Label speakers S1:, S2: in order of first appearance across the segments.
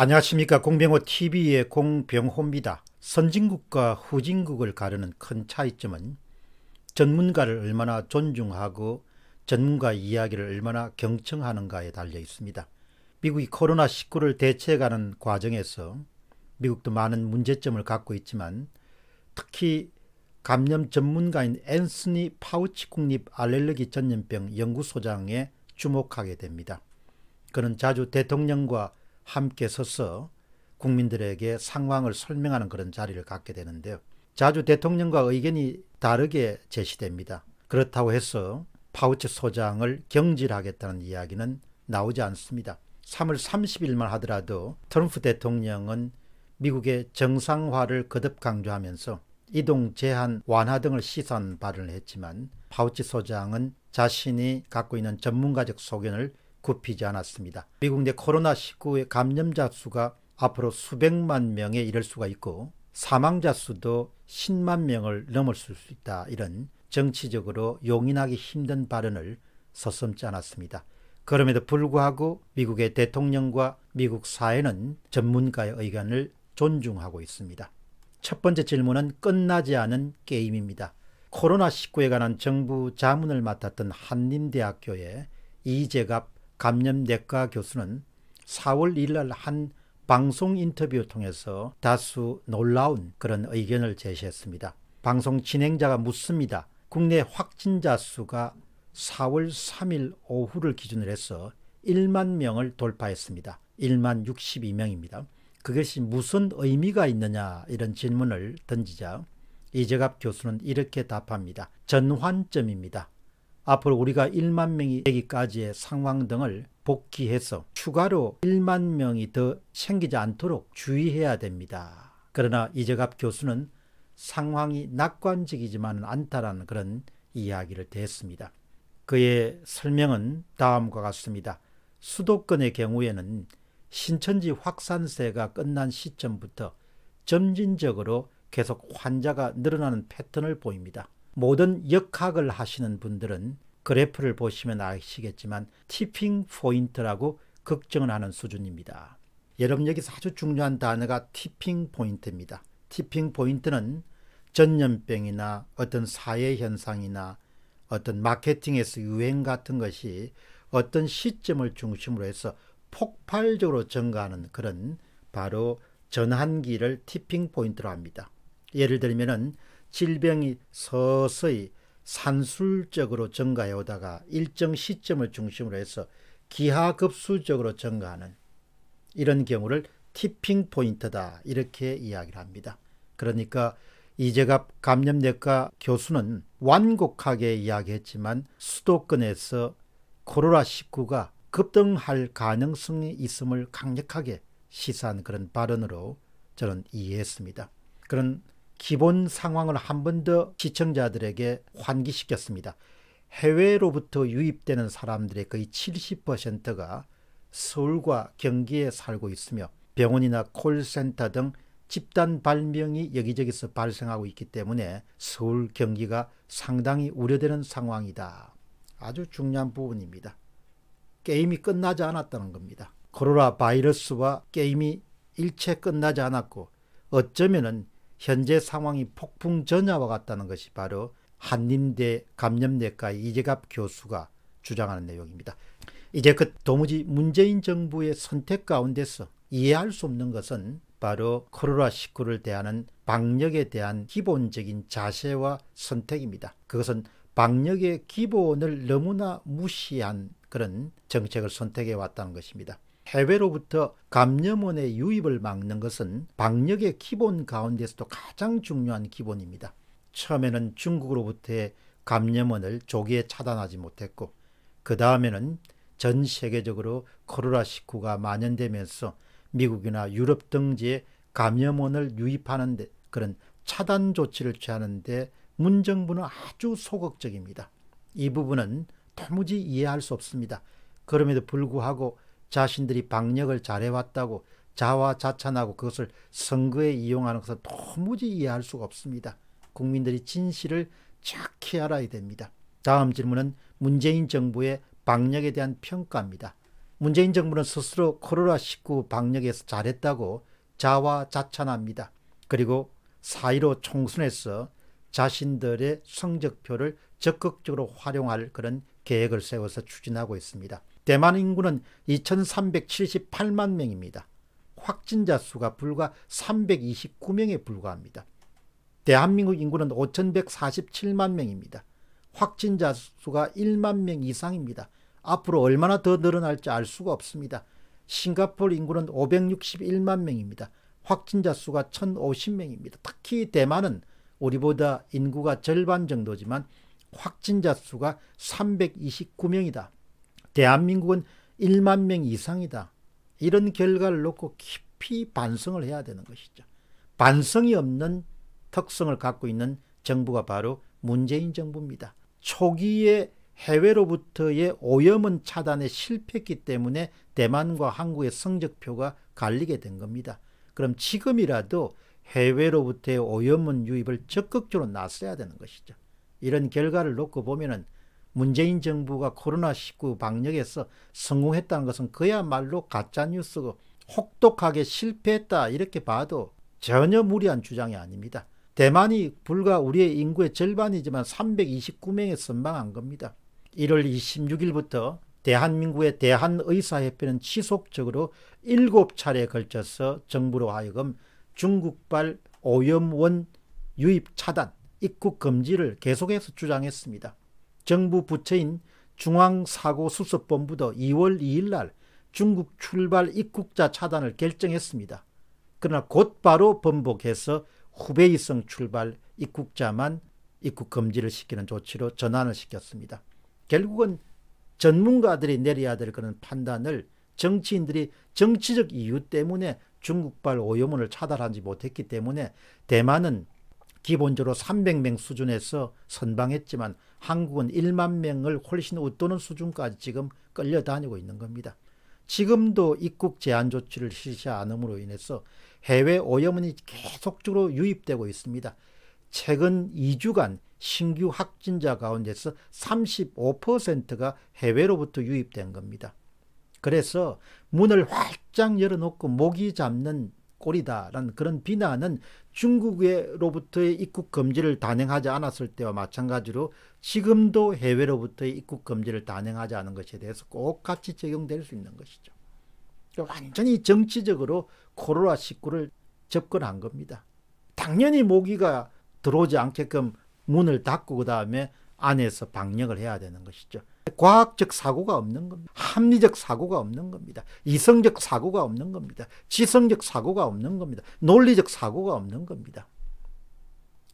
S1: 안녕하십니까 공병호 TV의 공병호입니다. 선진국과 후진국을 가르는 큰 차이점은 전문가를 얼마나 존중하고 전문가 이야기를 얼마나 경청하는가에 달려 있습니다. 미국이 코로나19를 대처해가는 과정에서 미국도 많은 문제점을 갖고 있지만 특히 감염 전문가인 앤스니 파우치 국립 알레르기 전염병 연구소장에 주목하게 됩니다. 그는 자주 대통령과 함께 서서 국민들에게 상황을 설명하는 그런 자리를 갖게 되는데요. 자주 대통령과 의견이 다르게 제시됩니다. 그렇다고 해서 파우치 소장을 경질하겠다는 이야기는 나오지 않습니다. 3월 30일만 하더라도 트럼프 대통령은 미국의 정상화를 거듭 강조하면서 이동 제한 완화 등을 시사한 발언을 했지만 파우치 소장은 자신이 갖고 있는 전문가적 소견을 굽히지 않았습니다. 미국 내 코로나19의 감염자 수가 앞으로 수백만 명에 이를 수가 있고 사망자 수도 10만 명을 넘을 수 있다. 이런 정치적으로 용인하기 힘든 발언을 서슴지 않았습니다. 그럼에도 불구하고 미국의 대통령과 미국 사회는 전문가의 의견을 존중하고 있습니다. 첫 번째 질문은 끝나지 않은 게임입니다. 코로나19에 관한 정부 자문을 맡았던 한림대학교의 이재갑 감염내과 교수는 4월 1일 한 방송 인터뷰를 통해서 다수 놀라운 그런 의견을 제시했습니다. 방송 진행자가 묻습니다. 국내 확진자 수가 4월 3일 오후를 기준으로 해서 1만 명을 돌파했습니다. 1만 62명입니다. 그것이 무슨 의미가 있느냐 이런 질문을 던지자 이재갑 교수는 이렇게 답합니다. 전환점입니다. 앞으로 우리가 1만 명이 되기까지의 상황 등을 복귀해서 추가로 1만 명이 더 생기지 않도록 주의해야 됩니다. 그러나 이재갑 교수는 상황이 낙관적이지만 않다라는 그런 이야기를 대했습니다. 그의 설명은 다음과 같습니다. 수도권의 경우에는 신천지 확산세가 끝난 시점부터 점진적으로 계속 환자가 늘어나는 패턴을 보입니다. 모든 역학을 하시는 분들은 그래프를 보시면 아시겠지만 tipping point라고 걱정을 하는 수준입니다. 여러분 여기서 아주 중요한 단어가 tipping point입니다. tipping point는 전염병이나 어떤 사회 현상이나 어떤 마케팅에서 유행 같은 것이 어떤 시점을 중심으로 해서 폭발적으로 증가하는 그런 바로 전환기를 tipping point로 합니다. 예를 들면 질병이 서서히 산술적으로 증가해 오다가 일정 시점을 중심으로 해서 기하급수적으로 증가하는 이런 경우를 티핑 포인트다 이렇게 이야기를 합니다. 그러니까 이재갑 감염내과 교수는 완곡하게 이야기했지만 수도권에서 코로나19가 급등할 가능성이 있음을 강력하게 시사한 그런 발언으로 저는 이해했습니다. 그런 기본 상황을 한 번 더 시청자들에게 환기시켰습니다. 해외로부터 유입되는 사람들의 거의 70%가 서울과 경기에 살고 있으며 병원이나 콜센터 등 집단 발명이 여기저기서 발생하고 있기 때문에 서울 경기가 상당히 우려되는 상황이다. 아주 중요한 부분입니다. 게임이 끝나지 않았다는 겁니다. 코로나 바이러스와 게임이 일체 끝나지 않았고 어쩌면은 현재 상황이 폭풍 전야와 같다는 것이 바로 한림대 감염내과 이재갑 교수가 주장하는 내용입니다. 이제 그 도무지 문재인 정부의 선택 가운데서 이해할 수 없는 것은 바로 코로나19를 대하는 방역에 대한 기본적인 자세와 선택입니다. 그것은 방역의 기본을 너무나 무시한 그런 정책을 선택해 왔다는 것입니다. 해외로부터 감염원의 유입을 막는 것은 방역의 기본 가운데서도 가장 중요한 기본입니다. 처음에는 중국으로부터의 감염원을 조기에 차단하지 못했고 그 다음에는 전 세계적으로 코로나19가 만연되면서 미국이나 유럽 등지에 감염원을 유입하는 데 그런 차단 조치를 취하는데 문정부는 아주 소극적입니다. 이 부분은 도무지 이해할 수 없습니다. 그럼에도 불구하고 자신들이 방역을 잘해왔다고 자화자찬하고 그것을 선거에 이용하는 것은 도무지 이해할 수가 없습니다. 국민들이 진실을 정확히 알아야 됩니다. 다음 질문은 문재인 정부의 방역에 대한 평가입니다. 문재인 정부는 스스로 코로나19 방역에서 잘했다고 자화자찬합니다. 그리고 4.15 총선에서 자신들의 성적표를 적극적으로 활용할 그런 계획을 세워서 추진하고 있습니다. 대만 인구는 2378만 명입니다. 확진자 수가 불과 329명에 불과합니다. 대한민국 인구는 5147만 명입니다. 확진자 수가 1만 명 이상입니다. 앞으로 얼마나 더 늘어날지 알 수가 없습니다. 싱가포르 인구는 561만 명입니다. 확진자 수가 1050명입니다. 특히 대만은 우리보다 인구가 절반 정도지만 확진자 수가 329명이다. 대한민국은 1만 명 이상이다. 이런 결과를 놓고 깊이 반성을 해야 되는 것이죠. 반성이 없는 특성을 갖고 있는 정부가 바로 문재인 정부입니다. 초기에 해외로부터의 오염원 차단에 실패했기 때문에 대만과 한국의 성적표가 갈리게 된 겁니다. 그럼 지금이라도 해외로부터의 오염원 유입을 적극적으로 나서야 되는 것이죠. 이런 결과를 놓고 보면 은 문재인 정부가 코로나19 방역에서 성공했다는 것은 그야말로 가짜뉴스고 혹독하게 실패했다 이렇게 봐도 전혀 무리한 주장이 아닙니다. 대만이 불과 우리의 인구의 절반이지만 329명에 선방한 겁니다. 1월 26일부터 대한민국의 대한의사협회는 지속적으로 7차례에 걸쳐서 정부로 하여금 중국발 오염원 유입 차단, 입국 금지를 계속해서 주장했습니다. 정부 부처인 중앙사고수습본부도 2월 2일 날 중국 출발 입국자 차단을 결정했습니다. 그러나 곧바로 번복해서 후베이성 출발 입국자만 입국 금지를 시키는 조치로 전환을 시켰습니다. 결국은 전문가들이 내려야 될 그런 판단을 정치인들이 정치적 이유 때문에 중국발 오염원을 차단하지 못했기 때문에 대만은 기본적으로 300명 수준에서 선방했지만 한국은 1만 명을 훨씬 웃도는 수준까지 지금 끌려다니고 있는 겁니다. 지금도 입국 제한 조치를 실시 않음으로 인해서 해외 오염원이 계속적으로 유입되고 있습니다. 최근 2주간 신규 확진자 가운데서 35%가 해외로부터 유입된 겁니다. 그래서 문을 활짝 열어놓고 모기 잡는 꼴이다라는 그런 비난은 중국으로부터의 입국 금지를 단행하지 않았을 때와 마찬가지로 지금도 해외로부터의 입국 금지를 단행하지 않은 것에 대해서 꼭 같이 적용될 수 있는 것이죠. 완전히 정치적으로 코로나19를 접근한 겁니다. 당연히 모기가 들어오지 않게끔 문을 닫고 그 다음에 안에서 방역을 해야 되는 것이죠. 과학적 사고가 없는 겁니다. 합리적 사고가 없는 겁니다. 이성적 사고가 없는 겁니다. 지성적 사고가 없는 겁니다. 논리적 사고가 없는 겁니다.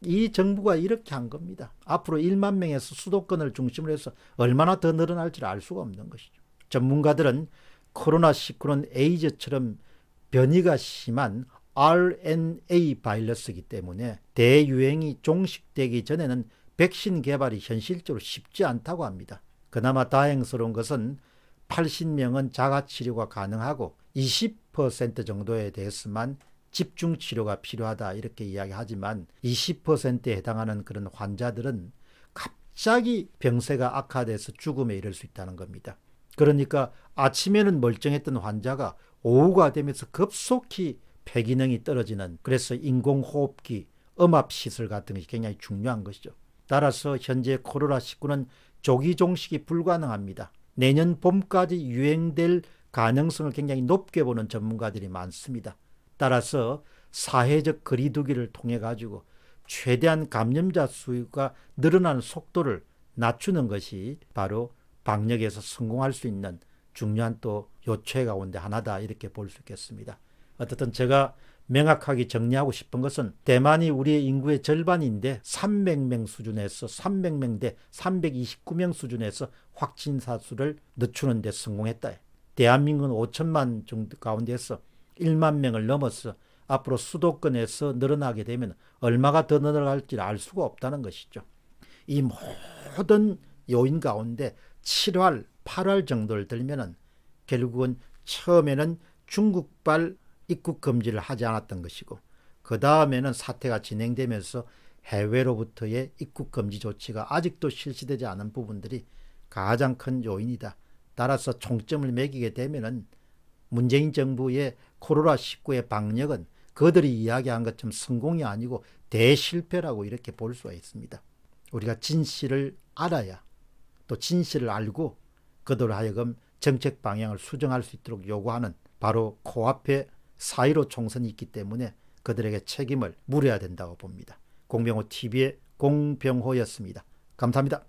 S1: 이 정부가 이렇게 한 겁니다. 앞으로 1만 명에서 수도권을 중심으로 해서 얼마나 더 늘어날지를 알 수가 없는 것이죠. 전문가들은 코로나19는 에이즈처럼 변이가 심한 RNA 바이러스이기 때문에 대유행이 종식되기 전에는 백신 개발이 현실적으로 쉽지 않다고 합니다. 그나마 다행스러운 것은 80명은 자가치료가 가능하고 20% 정도에 대해서만 집중치료가 필요하다 이렇게 이야기하지만 20%에 해당하는 그런 환자들은 갑자기 병세가 악화돼서 죽음에 이를 수 있다는 겁니다. 그러니까 아침에는 멀쩡했던 환자가 오후가 되면서 급속히 폐기능이 떨어지는 그래서 인공호흡기, 음압시설 같은 것이 굉장히 중요한 것이죠. 따라서 현재 코로나19는 조기 종식이 불가능합니다. 내년 봄까지 유행될 가능성을 굉장히 높게 보는 전문가들이 많습니다. 따라서 사회적 거리두기를 통해 가지고 최대한 감염자 수가 늘어나는 속도를 낮추는 것이 바로 방역에서 성공할 수 있는 중요한 또 요체 가운데 하나다 이렇게 볼 수 있겠습니다. 어떻든 제가 명확하게 정리하고 싶은 것은 대만이 우리의 인구의 절반인데 300명 수준에서 300명 대 329명 수준에서 확진사 수를 늦추는 데 성공했다. 대한민국은 5천만 정도 가운데서 1만 명을 넘어서 앞으로 수도권에서 늘어나게 되면 얼마가 더 늘어갈지 알 수가 없다는 것이죠. 이 모든 요인 가운데 7월, 8월 정도를 들면은 결국은 처음에는 중국발 입국 금지를 하지 않았던 것이고 그 다음에는 사태가 진행되면서 해외로부터의 입국 금지 조치가 아직도 실시되지 않은 부분들이 가장 큰 요인이다. 따라서 총점을 매기게 되면은 문재인 정부의 코로나19의 방역은 그들이 이야기한 것처럼 성공이 아니고 대실패라고 이렇게 볼 수가 있습니다. 우리가 진실을 알아야 또 진실을 알고 그들 하여금 정책 방향을 수정할 수 있도록 요구하는 바로 코앞에 4.15 총선이 있기 때문에 그들에게 책임을 물어야 된다고 봅니다. 공병호 TV의 공병호였습니다. 감사합니다.